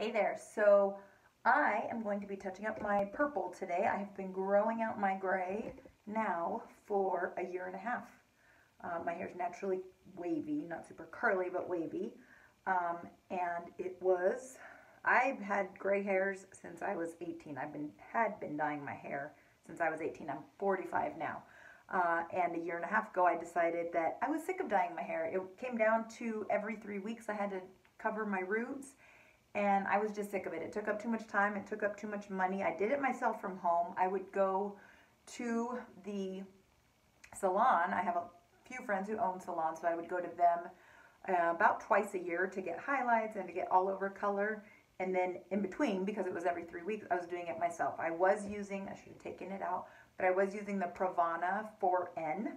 Hey there, so I am going to be touching up my purple today. I have been growing out my gray now for a year and a half. Um, my hair is naturally wavy, not super curly, but wavy. Um, and it was, I've had gray hairs since I was 18. I've been, had been dyeing my hair since I was 18. I'm 45 now. Uh, and a year and a half ago, I decided that I was sick of dyeing my hair. It came down to every three weeks I had to cover my roots and I was just sick of it. It took up too much time, it took up too much money. I did it myself from home. I would go to the salon. I have a few friends who own salons, so I would go to them uh, about twice a year to get highlights and to get all over color. And then in between, because it was every three weeks, I was doing it myself. I was using, I should have taken it out, but I was using the Pravana 4N.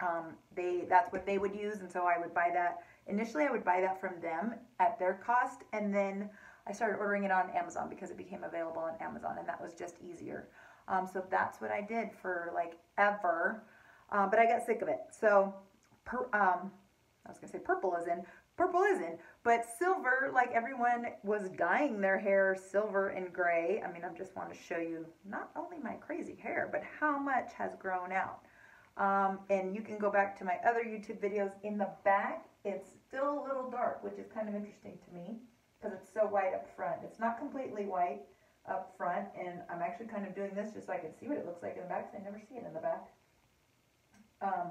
Um, they That's what they would use, and so I would buy that Initially, I would buy that from them at their cost, and then I started ordering it on Amazon because it became available on Amazon, and that was just easier. Um, so that's what I did for like ever, um, but I got sick of it. So, per, um, I was gonna say purple is in, purple is in, but silver, like everyone was dyeing their hair silver and gray. I mean, I just want to show you not only my crazy hair, but how much has grown out. Um, and you can go back to my other YouTube videos in the back. It's still a little dark, which is kind of interesting to me because it's so white up front. It's not completely white up front, and I'm actually kind of doing this just so I can see what it looks like in the back because I never see it in the back. Um,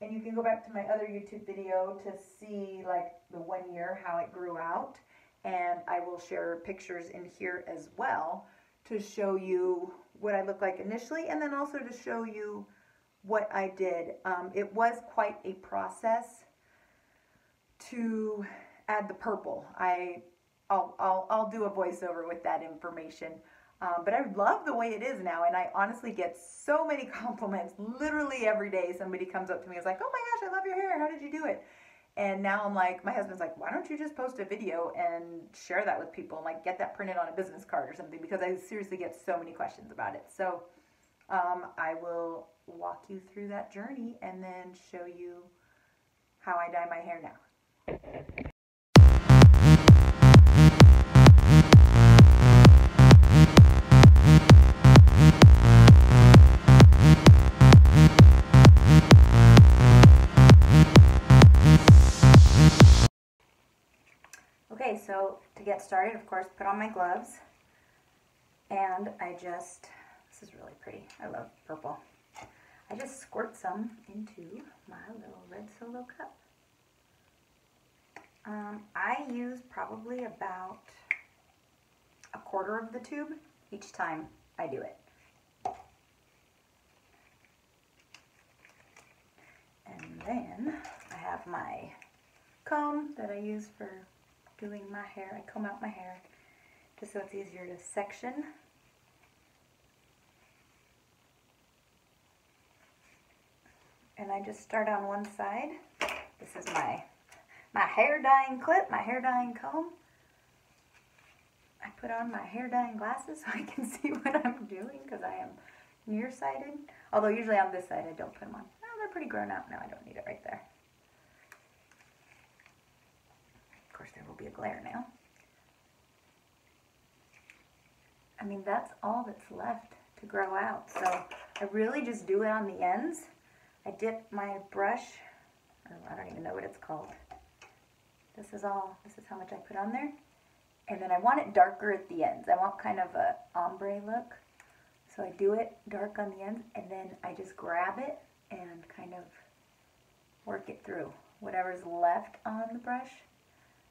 and you can go back to my other YouTube video to see like the one year how it grew out. And I will share pictures in here as well to show you what I look like initially and then also to show you what I did. Um, it was quite a process to add the purple. I, I'll, I'll, I'll do a voiceover with that information. Um, but I love the way it is now, and I honestly get so many compliments. Literally every day, somebody comes up to me and is like, "Oh my gosh, I love your hair. How did you do it?" And now I'm like, my husband's like, "Why don't you just post a video and share that with people, and like get that printed on a business card or something?" Because I seriously get so many questions about it. So um, I will walk you through that journey and then show you how I dye my hair now. Okay, so to get started, of course, put on my gloves. And I just, this is really pretty. I love purple. I just squirt some into my little red solo cup. Um, I use probably about a quarter of the tube each time I do it. And then I have my comb that I use for doing my hair. I comb out my hair just so it's easier to section. And I just start on one side. This is my my hair dyeing clip, my hair dyeing comb. I put on my hair dyeing glasses so I can see what I'm doing because I am nearsighted. Although usually on this side I don't put them on. Oh, they're pretty grown out now. I don't need it right there. Of course, there will be a glare now. I mean, that's all that's left to grow out. So I really just do it on the ends. I dip my brush, oh, I don't even know what it's called. This is all, this is how much I put on there. And then I want it darker at the ends. I want kind of a ombre look. So I do it dark on the ends and then I just grab it and kind of work it through. Whatever's left on the brush,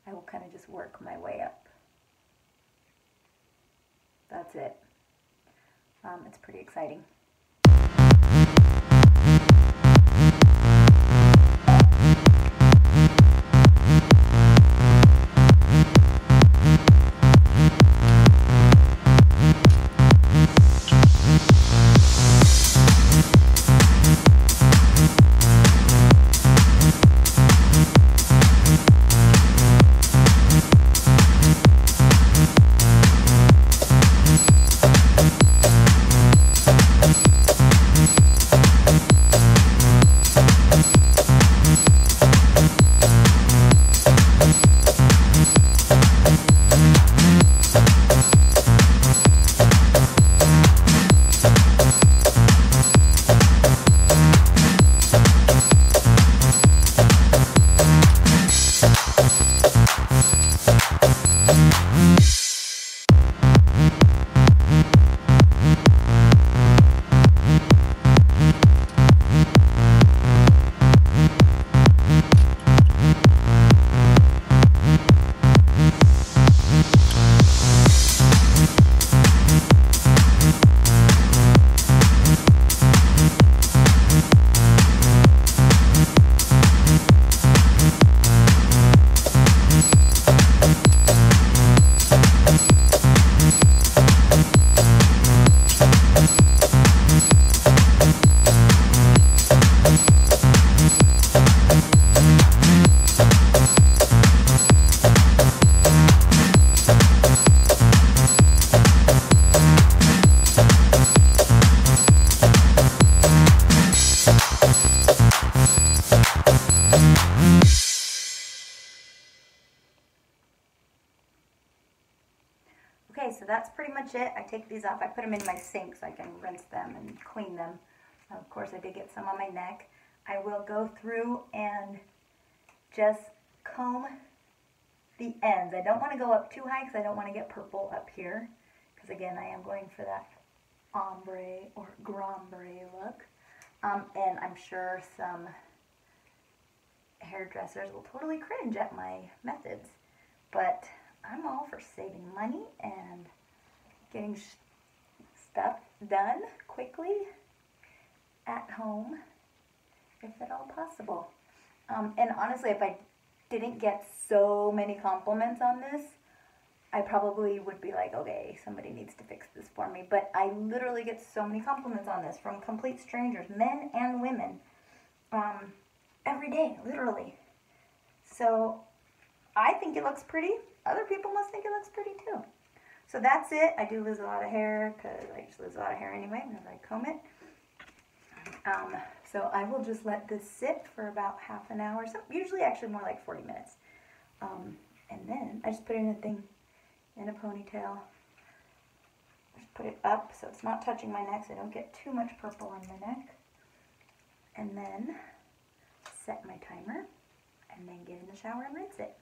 I will kind of just work my way up. That's it. Um, it's pretty exciting. Much it. I take these off. I put them in my sink so I can rinse them and clean them. Of course, I did get some on my neck. I will go through and just comb the ends. I don't want to go up too high because I don't want to get purple up here. Because again, I am going for that ombre or grombre look. Um, and I'm sure some hairdressers will totally cringe at my methods. But I'm all for saving money and getting stuff done quickly at home, if at all possible. Um, and honestly, if I didn't get so many compliments on this, I probably would be like, okay, somebody needs to fix this for me. But I literally get so many compliments on this from complete strangers, men and women, um, every day, literally. So I think it looks pretty. Other people must think it looks pretty too. So that's it. I do lose a lot of hair because I just lose a lot of hair anyway whenever I comb it. Um, so I will just let this sit for about half an hour, so usually actually more like 40 minutes. Um, and then I just put it in a thing, in a ponytail. Just put it up so it's not touching my neck so I don't get too much purple on my neck. And then set my timer and then get in the shower and rinse it.